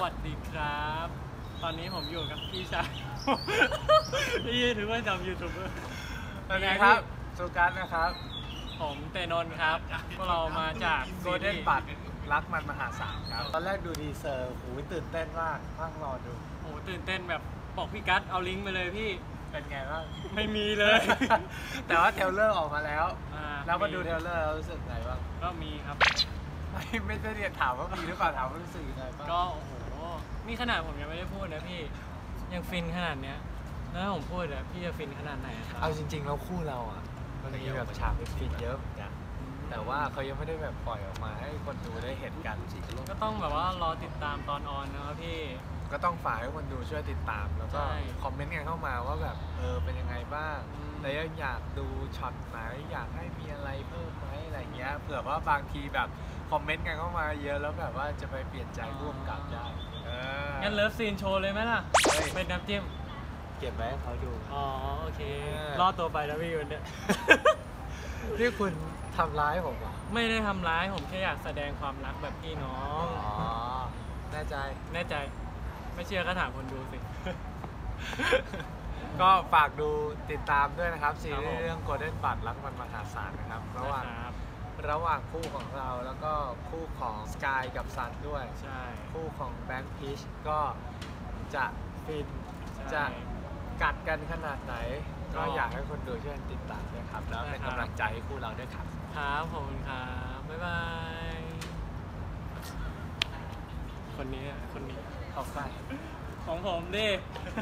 สวัสดีครับ ตอนนี้ผมอยู่กับพี่ชาย พี่ถือว่าจำยูทูบเบอร์สวัสดีครับสุกัสนะครับ ผมเตนนท์ครับ พวกเรามาจาก Golden Blood รักมันมหาศาลครับ ตอนแรกดู teaser หูยตื่นเต้นมากนั่งรอดูโอ้โหตื่นเต้นแบบบอกพี่กัสเอาลิงก์ไปเลยพี่ เป็นไงบ้าง ไม่มีเลย แต่ว่า trailer ออกมาแล้วอ่ะแล้วมาดู trailer แล้วรู้สึกไงบ้าง ก็มีครับ ไม่ไม่ได้เรียนถามว่ามีหรือเปล่าถามว่ารู้สึกยังไงบ้างก็โอ้โหนี่ขนาดผมยังไม่ได้พูดนะพี่ยังฟินขนาดเนี้ยแล้วถ้าผมพูดอะพี่จะฟินขนาดไหนอะครับเอาจริง ๆ แล้วคู่เราอะมันมีแบบฉากฟินๆเยอะเหมือนกันแต่ว่าเขายังไม่ได้แบบปล่อยออกมาให้คนดูได้เห็นกันก็ต้องแบบว่ารอติดตามตอนออนนะครับพี่ ก็ต้องฝากให้คนดูช่วยติดตามแล้วก็ใช่ คอมเมนต์กันเข้ามาว่าแบบเออเป็นยังไงบ้างอืมแล้วยังอยากดูช็อตไหนอยากให้มีอะไรเพิ่มไหมอะไร เงี้ยเผื่อว่าบางทีแบบคอมเมนต์กันเข้ามาเยอะแล้วแบบว่าจะไปเปลี่ยนใจร่วมกับได้เอองั้น love scene โชว์เลยไหมล่ะ เฮ้ยเป็นน้ำจิ้ม เก็บไว้ให้เขาดู อ๋อ โอเค เออ รอดตัวไปแล้วพี่วันเนี้ยนี่คุณทำร้ายผมเหรอไม่ได้ทำร้าย ผมแค่อยากแสดงความรักแบบพี่น้ออ๋องแน่ใจ แน่ใจ ไม่เชื่อก็ถามคนดูสิ ก็ฝากดูติดตามด้วยนะครับ ซีครับรีผมส์เรื่อง Golden บัตรักมันมหาศาลนะครับระหว่าง นะครับ ระหว่างคู่ของเราแล้วก็คู่ของสกายกับซันด้วย ใช่ คู่ของแบงค์พีชก็จะฟินใช่จะกัดกันขนาดไหน ก็ก็อยากให้คนดูช่วยติดตามด้วยครับ แล้วเป็นนะครับกำลังใจให้คู่เราด้วยครับครับผมครับบ๊ายบายคนนี้อะคนนี้ขอบคุณของผมดิ